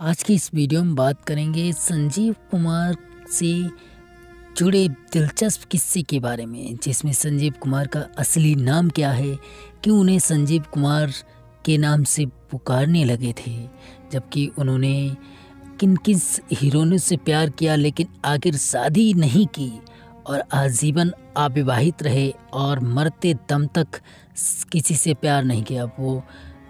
आज की इस वीडियो में बात करेंगे संजीव कुमार से जुड़े दिलचस्प किस्से के बारे में, जिसमें संजीव कुमार का असली नाम क्या है, क्यों उन्हें संजीव कुमार के नाम से पुकारने लगे थे, जबकि उन्होंने किन किस हीरोइनों से प्यार किया लेकिन आखिर शादी नहीं की, और आजीवन अविवाहित रहे और मरते दम तक किसी से प्यार नहीं किया। वो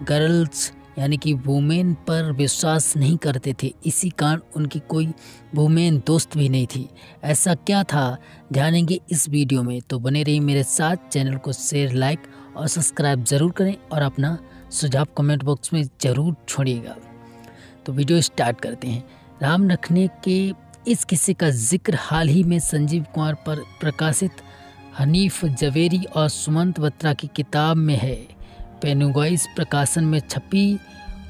गर्ल्स यानी कि वुमेन पर विश्वास नहीं करते थे। इसी कारण उनकी कोई वुमेन दोस्त भी नहीं थी। ऐसा क्या था? जानेंगे इस वीडियो में। तो बने रही मेरे साथ। चैनल को शेयर, लाइक और सब्सक्राइब ज़रूर करें और अपना सुझाव कमेंट बॉक्स में ज़रूर छोड़िएगा। तो वीडियो स्टार्ट करते हैं। राम रखने के इस किस्से का ज़िक्र हाल ही में संजीव कुमार पर प्रकाशित हनीफ जवेरी और सुमंत बत्रा की किताब में है। पेनुगाइस प्रकाशन में छपी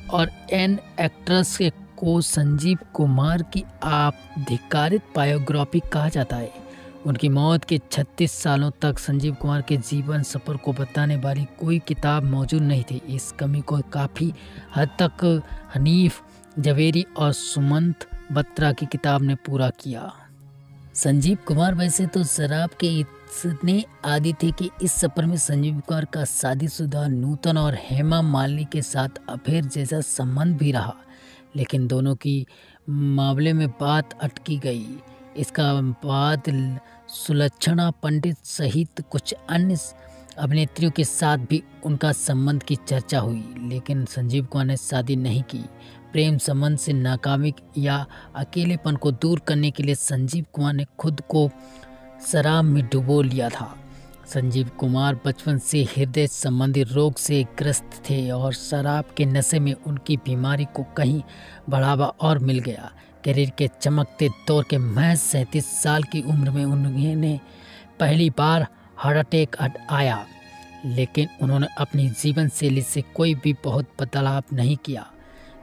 और एन एक्ट्रेस के को संजीव कुमार की आपधिकारित बायोग्राफी कहा जाता है। उनकी मौत के 36 सालों तक संजीव कुमार के जीवन सफ़र को बताने वाली कोई किताब मौजूद नहीं थी। इस कमी को काफ़ी हद तक हनीफ, जवेरी और सुमंत बत्रा की किताब ने पूरा किया। संजीव कुमार वैसे तो शराब के इतने आदि थे कि इस सफ़र में संजीव कुमार का शादीशुदा नूतन और हेमा मालिनी के साथ अफेयर जैसा संबंध भी रहा, लेकिन दोनों की मामले में बात अटकी गई। इसका बाद सुलक्षणा पंडित सहित कुछ अन्य अभिनेत्रियों के साथ भी उनका संबंध की चर्चा हुई, लेकिन संजीव कुमार ने शादी नहीं की। प्रेम संबंध से नाकामी या अकेलेपन को दूर करने के लिए संजीव कुमार ने खुद को शराब में डुबो लिया था। संजीव कुमार बचपन से हृदय संबंधी रोग से ग्रस्त थे और शराब के नशे में उनकी बीमारी को कहीं बढ़ावा और मिल गया। करियर के चमकते दौर के महज सैंतीस साल की उम्र में उन्हें पहली बार हार्ट अटैक आया, लेकिन उन्होंने अपनी जीवन शैली से कोई भी बहुत बदलाव नहीं किया।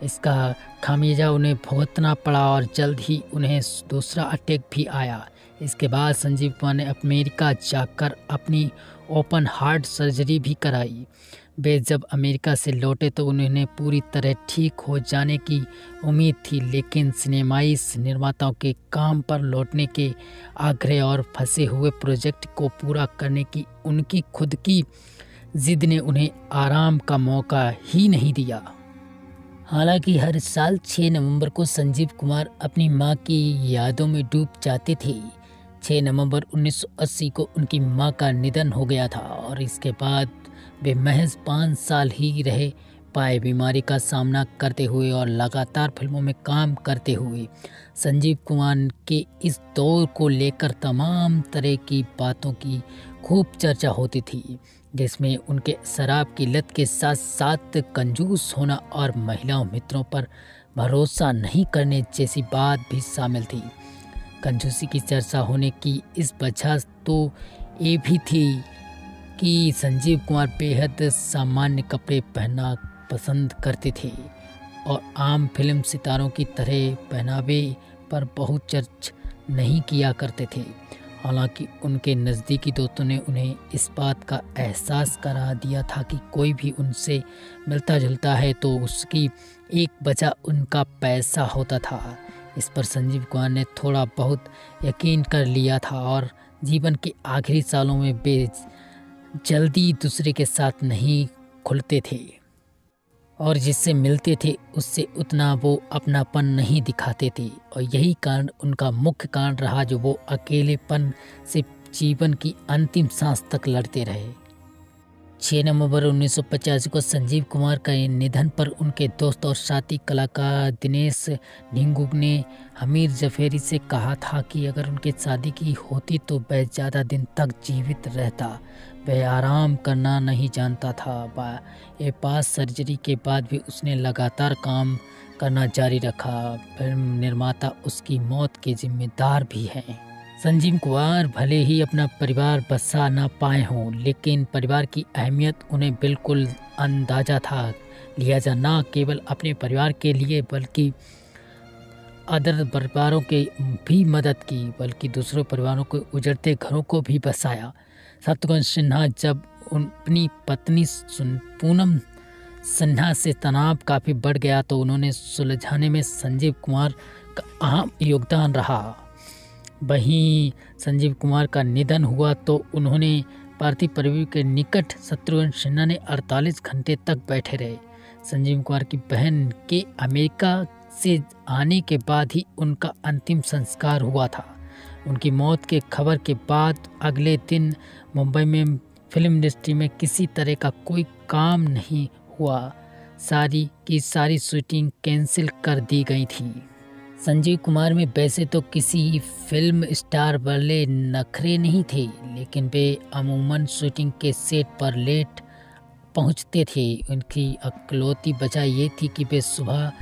इसका खामियाजा उन्हें भुगतना पड़ा और जल्द ही उन्हें दूसरा अटैक भी आया। इसके बाद संजीव कुमार ने अमेरिका जाकर अपनी ओपन हार्ट सर्जरी भी कराई। वे जब अमेरिका से लौटे तो उन्हें पूरी तरह ठीक हो जाने की उम्मीद थी, लेकिन सिनेमाई निर्माताओं के काम पर लौटने के आग्रह और फंसे हुए प्रोजेक्ट को पूरा करने की उनकी खुद की जिद ने उन्हें आराम का मौका ही नहीं दिया। हालाँकि हर साल 6 नवंबर को संजीव कुमार अपनी माँ की यादों में डूब जाते थे। 6 नवंबर 1980 को उनकी माँ का निधन हो गया था और इसके बाद वे महज पाँच साल ही रहे पाए बीमारी का सामना करते हुए और लगातार फ़िल्मों में काम करते हुए। संजीव कुमार के इस दौर को लेकर तमाम तरह की बातों की खूब चर्चा होती थी, जिसमें उनके शराब की लत के साथ साथ कंजूस होना और महिलाओं मित्रों पर भरोसा नहीं करने जैसी बात भी शामिल थी। कंजूसी की चर्चा होने की इस वजह तो ये भी थी कि संजीव कुमार बेहद सामान्य कपड़े पहनना पसंद करते थे और आम फ़िल्म सितारों की तरह पहनावे पर बहुत चर्च नहीं किया करते थे। हालाँकि उनके नज़दीकी दोस्तों ने उन्हें इस बात का एहसास करा दिया था कि कोई भी उनसे मिलता जुलता है तो उसकी एक वजह उनका पैसा होता था। इस पर संजीव कुमार ने थोड़ा बहुत यकीन कर लिया था और जीवन के आखिरी सालों में वे जल्दी दूसरे के साथ नहीं खुलते थे। और जिससे मिलते थे, उससे उतना वो अपनापन नहीं दिखाते थे। और यही कारण, उनका मुख्य कारण रहा जो वो अकेलेपन से जीवन की अंतिम सांस तक लड़ते रहे। 6 नवंबर 1950 को संजीव कुमार का निधन पर उनके दोस्त और साथी कलाकार दिनेश ढिंगुक ने हमीर जफेरी से कहा था कि अगर उनकी शादी की होती तो वह ज़्यादा दिन तक जीवित रहता। वह आराम करना नहीं जानता था। ये पास सर्जरी के बाद भी उसने लगातार काम करना जारी रखा। फ़िल्म निर्माता उसकी मौत के जिम्मेदार भी हैं। संजीव कुमार भले ही अपना परिवार बसा ना पाए हों, लेकिन परिवार की अहमियत उन्हें बिल्कुल अंदाज़ा था। लिहाजा ना केवल अपने परिवार के लिए, बल्कि अदर परिवारों के भी मदद की, बल्कि दूसरों परिवारों के उजड़ते घरों को भी बसाया। शत्रुघ्न सिन्हा जब अपनी पत्नी पूनम सिन्हा से तनाव काफ़ी बढ़ गया तो उन्होंने सुलझाने में संजीव कुमार का अहम योगदान रहा। वहीं संजीव कुमार का निधन हुआ तो उन्होंने पार्थिव परिवार के निकट शत्रुघ्न सिन्हा ने 48 घंटे तक बैठे रहे। संजीव कुमार की बहन के अमेरिका से आने के बाद ही उनका अंतिम संस्कार हुआ था। उनकी मौत के खबर के बाद अगले दिन मुंबई में फ़िल्म इंडस्ट्री में किसी तरह का कोई काम नहीं हुआ। सारी की सारी शूटिंग कैंसिल कर दी गई थी। संजीव कुमार में वैसे तो किसी फ़िल्म स्टार वाले नखरे नहीं थे, लेकिन वे अमूमन शूटिंग के सेट पर लेट पहुँचते थे। उनकी अकलौती वजह ये थी कि वे सुबह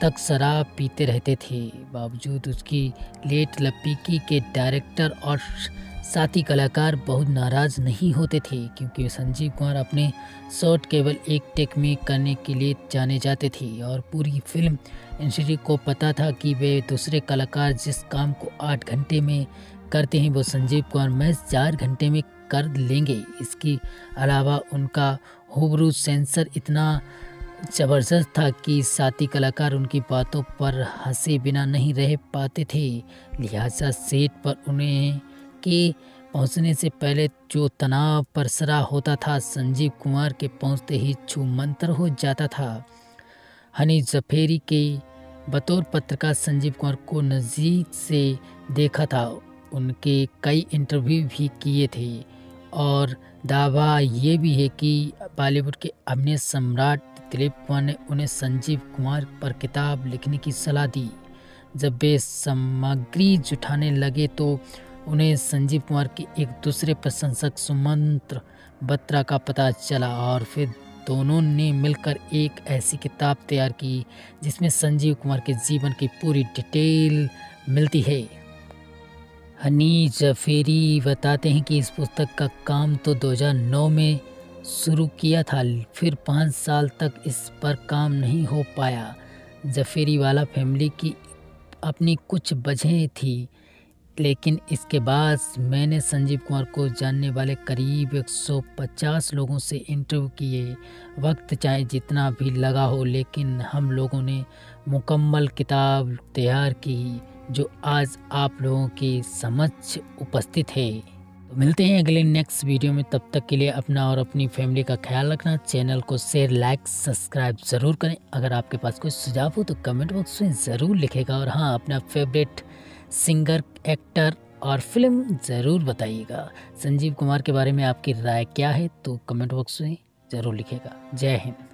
तक शराब पीते रहते थे। बावजूद उसकी लेट लपीकी के डायरेक्टर और साथी कलाकार बहुत नाराज़ नहीं होते थे, क्योंकि संजीव कुमार अपने शॉट केवल एक टेक में करने के लिए जाने जाते थे और पूरी फ़िल्म इंडस्ट्री को पता था कि वे दूसरे कलाकार जिस काम को आठ घंटे में करते हैं, वो संजीव कुमार महज चार घंटे में कर लेंगे। इसके अलावा उनका हुबरू सेंसर इतना ज़बरदस्त था कि साथी कलाकार उनकी बातों पर हंसे बिना नहीं रह पाते थे। लिहाजा सेट पर उन्हें के पहुँचने से पहले जो तनाव परसरा होता था, संजीव कुमार के पहुँचते ही छू मंत्र हो जाता था। हनी जफेरी के बतौर पत्रकार संजीव कुमार को नज़दीक से देखा था। उनके कई इंटरव्यू भी किए थे और दावा ये भी है कि बॉलीवुड के अभिनय सम्राट दिलीप कुमार ने उन्हें संजीव कुमार पर किताब लिखने की सलाह दी। जब वे सामग्री जुटाने लगे तो उन्हें संजीव कुमार के एक दूसरे प्रशंसक सुमंत्र बत्रा का पता चला और फिर दोनों ने मिलकर एक ऐसी किताब तैयार की जिसमें संजीव कुमार के जीवन की पूरी डिटेल मिलती है। हनी जफेरी बताते हैं कि इस पुस्तक का काम तो 2009 में शुरू किया था, फिर पाँच साल तक इस पर काम नहीं हो पाया। जफेरी वाला फैमिली की अपनी कुछ वजह थी, लेकिन इसके बाद मैंने संजीव कुमार को जानने वाले करीब 150 लोगों से इंटरव्यू किए। वक्त चाहे जितना भी लगा हो, लेकिन हम लोगों ने मुकम्मल किताब तैयार की, जो आज आप लोगों की समझ उपस्थित है। तो मिलते हैं अगले नेक्स्ट वीडियो में, तब तक के लिए अपना और अपनी फैमिली का ख्याल रखना। चैनल को शेयर लाइक सब्सक्राइब ज़रूर करें। अगर आपके पास कोई सुझाव हो तो कमेंट बॉक्स में ज़रूर लिखेगा और हाँ अपना फेवरेट सिंगर एक्टर और फ़िल्म ज़रूर बताइएगा। संजीव कुमार के बारे में आपकी राय क्या है तो कमेंट बॉक्स में ज़रूर लिखेगा। जय हिंद।